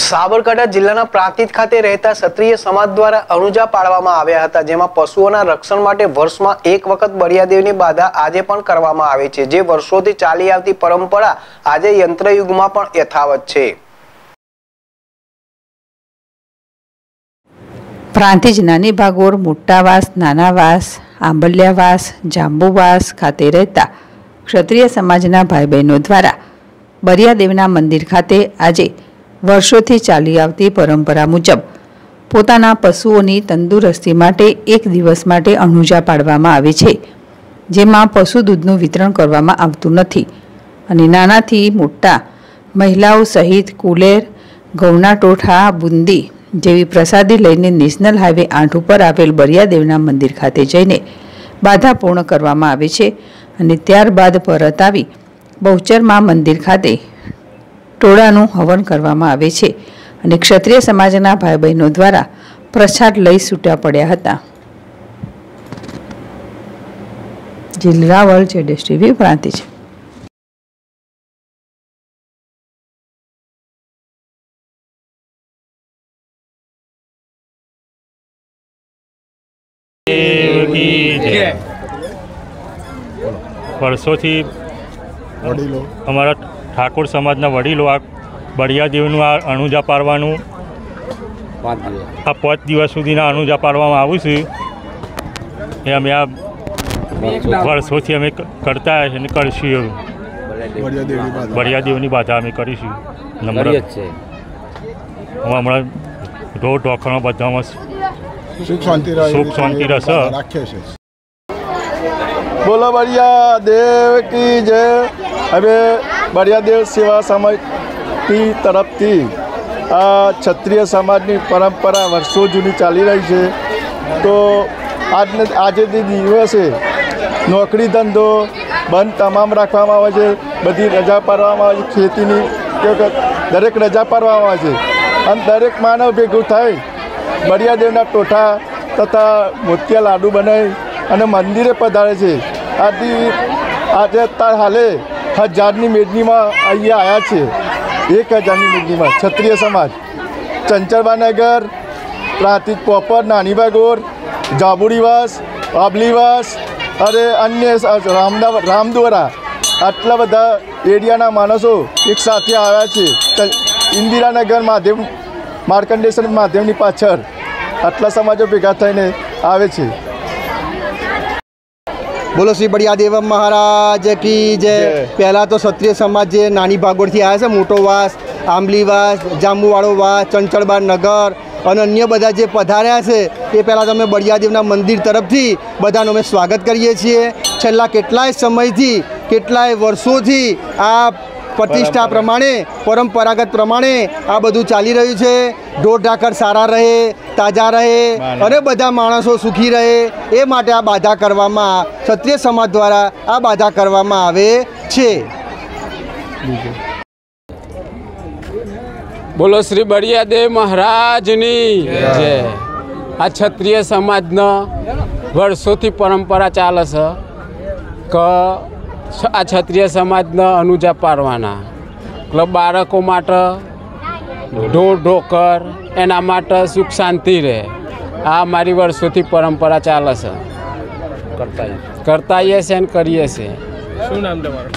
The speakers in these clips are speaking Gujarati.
સાબરકાંઠા જિલ્લાના પ્રાંતિજ ખાતે રહેતા ક્ષત્રિય સમાજ દ્વારા અણુજા પાડવામાં આવ્યા હતા, જેમાં પશુઓના રક્ષણ માટે વર્ષમાં એક વખત બળિયાદેવની બાધા આજે પણ કરવામાં આવે છે, જે વર્ષોથી ચાલી આવતી પરંપરા આજે યંત્રયુગમાં પણ યથાવત છે. પ્રાંતિજ નાની ભાગોર, મોટાવાસ, નાનાવાસ, આંબલિયાવાસ વાસ વાસ જાંબુવાસ ખાતે રહેતા ક્ષત્રિય સમાજના ભાઈ બહેનો દ્વારા બરિયાદેવના મંદિર ખાતે આજે વર્ષોથી ચાલી આવતી પરંપરા મુજબ પોતાના પશુઓની તંદુરસ્તી માટે એક દિવસ માટે અણુજા પાડવામાં આવે છે, જેમાં પશુ દૂધનું વિતરણ કરવામાં આવતું નથી અને નાનાથી મોટા મહિલાઓ સહિત કુલેર, ઘઉંના ટોઠા, બુંદી જેવી પ્રસાદી લઈને નેશનલ હાઈવે આઠ ઉપર આવેલ બરિયાદેવના મંદિર ખાતે જઈને બાધા પૂર્ણ કરવામાં આવે છે અને ત્યારબાદ પરત આવી બહુચરમાં મંદિર ખાતે ટોળાનું હવન કરવામાં આવે છે અને ક્ષત્રિય સમાજના ભાઈ બહેનો દ્વારા પ્રસાદ લઈ છૂટા પડ્યા હતા. જિલ્લાવળ છે ટીવી પ્રાંતિ છે. વર્ષોથી અમારા ઠાકોર સમાજના વડીલો આ બળિયાદેવનું આ અણુજા પાડવાનું આ પાંચ દિવસ સુધીના અણુજા પાડવામાં આવું છું. એ અમે આ વર્ષોથી. અમે કરતા અને કરશું એવું. વડિયા દેવની બાધા. બળિયાદેવની બાધા અમે કરીશું. છે હું હમણાં ઢોર ઢોખણો બધામાં સુખ શાંતિ રહે. સુખ શાંતિ. રાખીએ છે બોલો બળિયા દેવ કી જય. હવે બળિયા દેવ સેવા સમાજની તરફથી આ ક્ષત્રિય સમાજની પરંપરા વર્ષો જૂની ચાલી રહી છે. તો આજને આજે જે દિવસે નોકરી ધંધો બંધ તમામ રાખવામાં આવે છે, બધી રજા પાડવામાં આવે છે, ખેતીની દરેક રજા પાડવામાં આવે છે. અને દરેક માનવ ભેગું થાય બળિયાદેવના ટોઠા તથા મોતિયા લાડુ બનાવી અને મંદિરે પધારે છે. આથી આજે અત્યારે હાલે હજારની મેદનીમાં અહીંયા આવ્યા છે. એક હજારની મેદનીમાં ક્ષત્રિય સમાજ. ચંચળબાનગર પ્રાતિક પોપર નાનીબાગોર જાબુડીવાસ આબલીવાસ અરે અન્ય રામદા રામદોરા આટલા બધા એરિયાના માણસો એક સાથે આવ્યા છે. ઇન્દિરાનગર માધ્યમ, માર્કંડેશ્વર માધ્યમની પાછળ આટલા સમાજો ભેગા થઈને આવે છે. બોલો શ્રી બળિયાદેવ મહારાજ કી જય જય. પહેલાં તો ક્ષત્રિય સમાજ જે નાની ભાગોળથી આવ્યા છે મોટો વાસ આંબલી વાસ જાંબુવાળો વાસ ચંચળબાર નગર અને અન્ય બધા જે પધાર્યા છે એ પહેલાં તમે બળિયાદેવના મંદિર તરફથી બધાનું અમે સ્વાગત કરીએ છીએ છેલ્લા કેટલાય સમયથી કેટલાય વર્ષોથી આ પ્રતિષ્ઠા પ્રમાણે પરંપરાગત પ્રમાણે આ બધું ચાલી રહ્યું છે. ઢોર ઢાકર સારા રહે તાજા રહે અને બધા માણસો સુખી રહે. એ માટે આ બાધા કરવામાં ક્ષત્રિય સમાજ દ્વારા આ બાધા કરવામાં આવે છે. બોલો શ્રી બળિયાદેવ મહારાજની જય. આ ક્ષત્રિય સમાજનો વર્ષોથી પરંપરા ચાલે છે. કે છ- આ ક્ષત્રિય સમાજના અનુજા પાડવાના. એટલે બાળકો માટે ઢોર ઢોકર એના માટે સુખ શાંતિ રહે. આ મારી વર્ષોથી પરંપરા ચાલે છે. કરતા છે અને કરીએ છીએ શું નામ તમારું?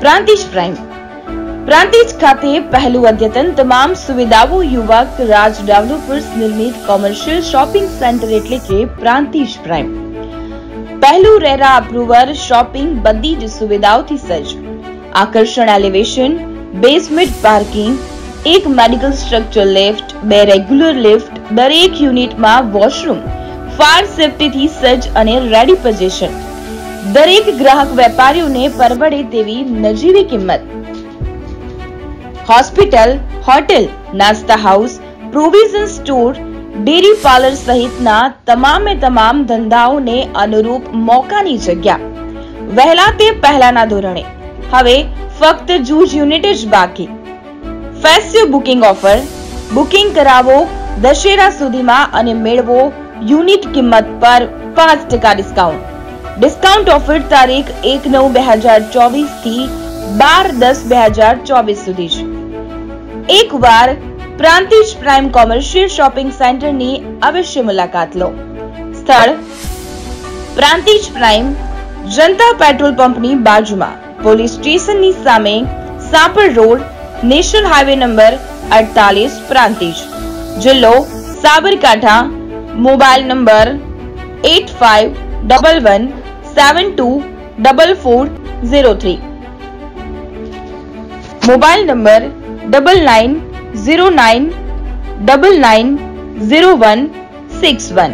પ્રાંતિજ પ્રાઇમ. પ્રાંતિજ ખાતે પહેલું અદ્યતન તમામ સુવિધાઓ યુવક રાજ ડેવલપર્સ નિર્મિત કોમર્શિયલ શોપિંગ સેન્ટર એટલે કે પ્રાંતિજ પ્રાઇમ. પહેલું રેરા અપ્રુવર શોપિંગ બધી જ સુવિધાઓથી સજ્જ. આકર્ષણ એલિવેશન બેઝમેન્ટ પાર્કિંગ એક મેડિકલ સ્ટ્રક્ચર લિફ્ટ બે રેગ્યુલર લિફ્ટ દરેક યુનિટમાં વોશરૂમ ફાયર સેફટીથી સજ્જ અને રેડી પોઝિશન દરેક ગ્રાહક વેપારીઓને પરવડે તેવી નજીવી કિંમત. હોસ્પિટલ, હોટેલ, નાસ્તા house provision store dairy parlour સહિતના તમામે તમામ ધંધાઓને અનુરૂપ મોકાની જગ્યા. વહેલા તે પહેલાના ધોરણે. હવે ફક્ત જૂજ યુનિટ જ બાકી. Festive booking offer. બુકિંગ કરાવો, દશેરા સુધીમાં અને મેળવો યુનિટ કિંમત પર પાંચ ટકા ડિસ્કાઉન્ટ. ડિસ્કાઉન્ટ ઓફર તારીખ એક નવ બે હજાર ચોવીસથી બાર દસ બે હજાર ચોવીસ સુધી જ. એકવાર પ્રાંતિજ પ્રાઇમ કોમર્શિયલ શોપિંગ સેન્ટરની અવશ્ય મુલાકાત લો. સ્થળ પ્રાંતિજ પ્રાઇમ જનતા પેટ્રોલ પંપની બાજુમાં. પોલીસ સ્ટેશનની સામે Sapar road, national highway number અડતાલીસ પ્રાંતિજ. જિલ્લો Sabarkantha mobile number eight five double one seven two double four zero three. Mobile number double nine zero nine double nine zero one six one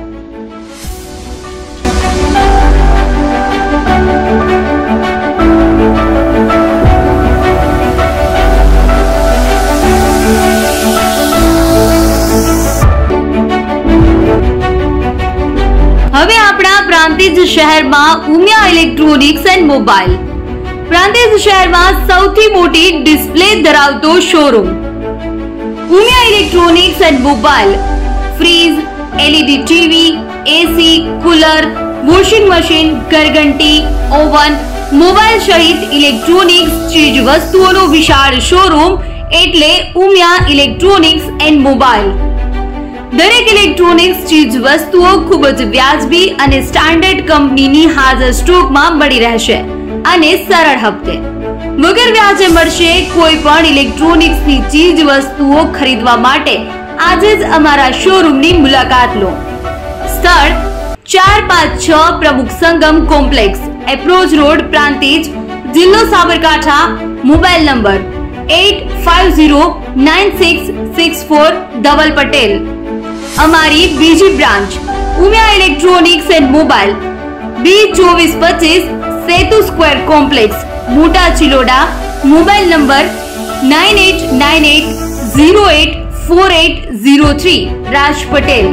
હવે આપણા પ્રાંતિજ શહેરમાં Umiya electronics and mobile Prantij શહેરમાં સૌથી મોટી ડિસ્પ્લે ધરાવતો showroom Umiya electronics and mobile fridge LED TV AC cooler washing machine ઘરઘંટી oven mobile સહિત ઇલેક્ટ્રોનિક્સ ચીજ વસ્તુઓનો વિશાળ શોરૂમ એટલે ઉમિયા ઇલેક્ટ્રોનિક્સ એન્ડ મોબાઈલ દરેક ઇલેક્ટ્રોનિક્સ ચીજ વસ્તુઓ ખૂબ જ વ્યાજબી અને સ્ટાન્ડર્ડ કંપનીની હાજર સ્ટોકમાં મળી રહેશે. અને સરળ હપ્તે. વગર વ્યાજે મળશે કોઈ પણ ઇલેક્ટ્રોનિક્સની ચીજ વસ્તુઓ ખરીદવા માટે. આજે જ અમારા શોરૂમની મુલાકાત લો. સ્થળ ચાર પાંચ છ Pramukh Sangam complex. Approach road Prantij, જિલ્લો Sabarkantha, mobile number eight five zero nine six six four Dhaval Patel. અમારી બીજી branch Umiya electronics and mobile. B ચોવીસ પચીસ Setu square complex, Mota Chiloda, mobile number nine eight nine eight zero eight four eight zero three. Raj Patel.